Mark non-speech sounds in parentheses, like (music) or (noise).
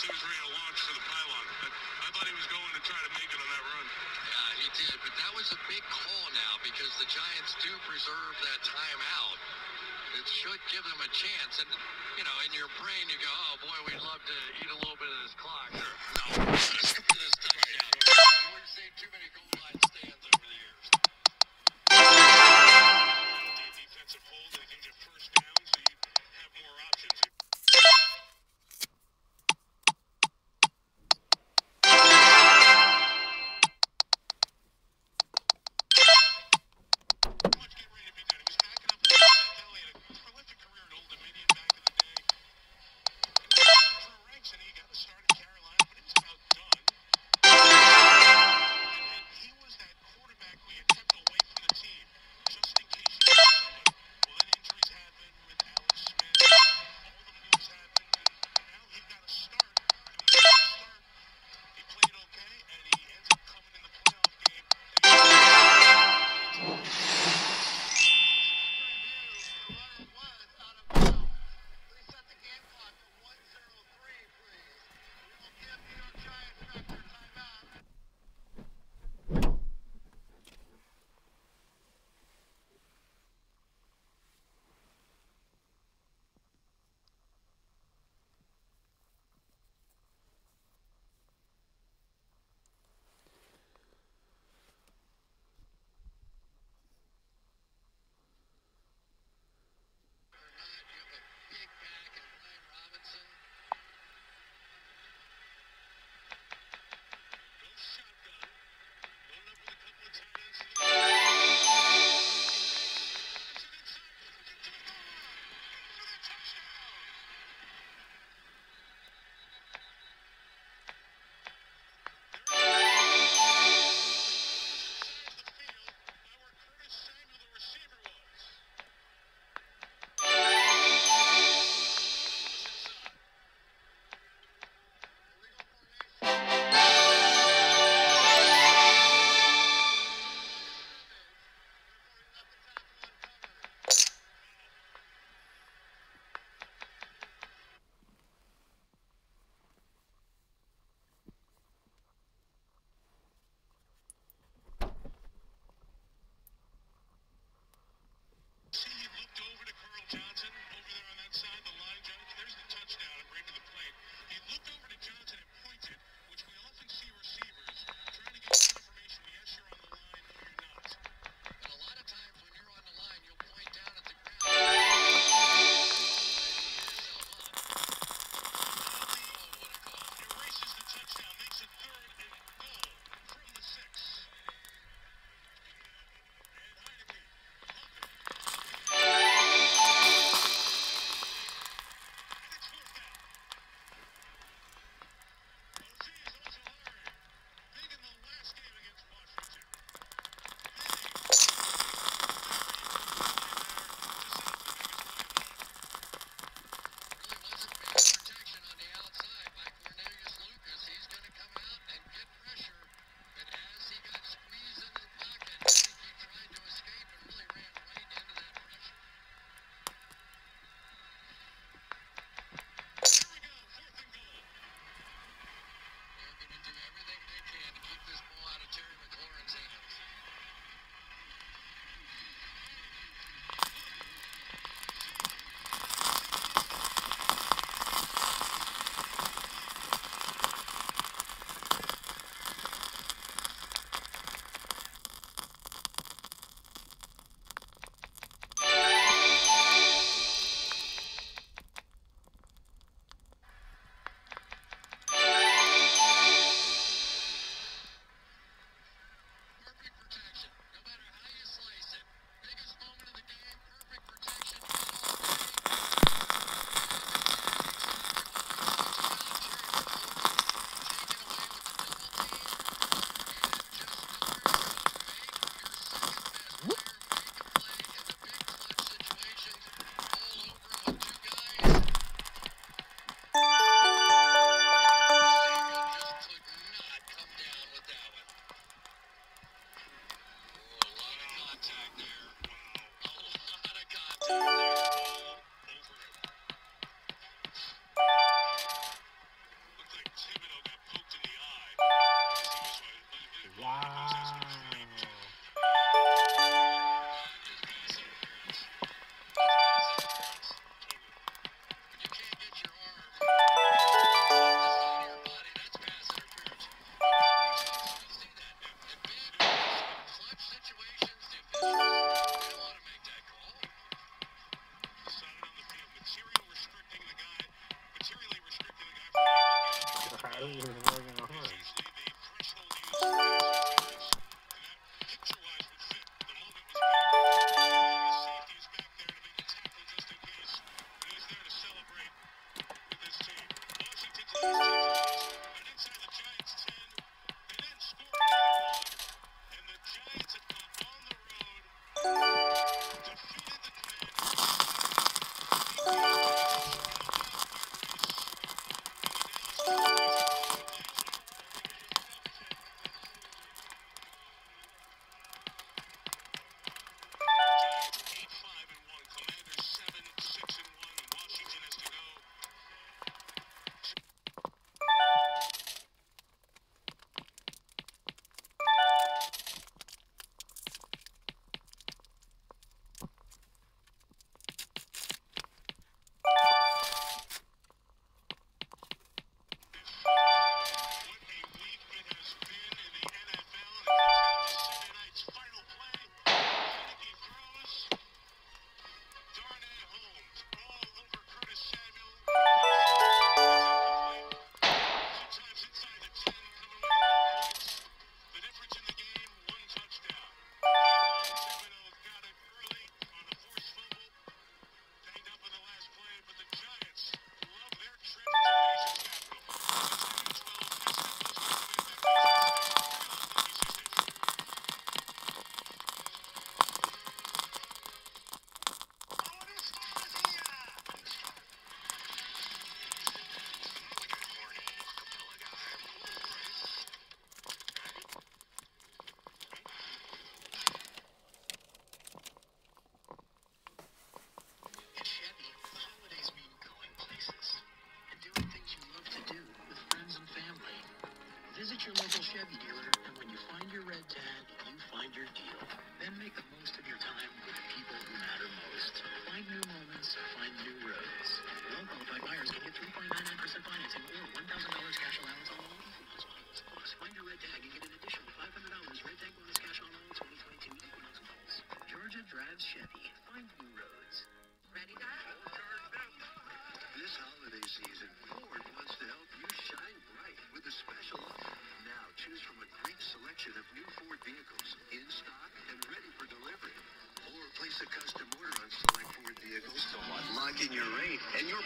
Sue's Rio launch for the pylon. I, I thought he was going to try to make it on that run. Yeah, he did, but that was a big call now because the Giants do preserve that timeout. It should give them a chance, and you know, in your brain you go, "Oh boy, we'd love to eat a little bit of this clock." Or, no. (laughs) your red tag, you find your deal. Then make the most of your time with the people who matter most. Find new moments, find new roads. Well-qualified buyers can get 3.99% financing or $1,000 cash allowance on all Equinox models. Find your red tag and get an additional $500 red tag bonus cash on all 2022 Equinox models. Georgia drives Chevy. Find new roads. Ready, Dad? This holiday season, Ford wants to help you shine bright with a special offer. Now, choose from a great selection of new Ford vehicles in stock and ready for delivery. Or place a custom order on select Ford vehicles. Lock in your rate and your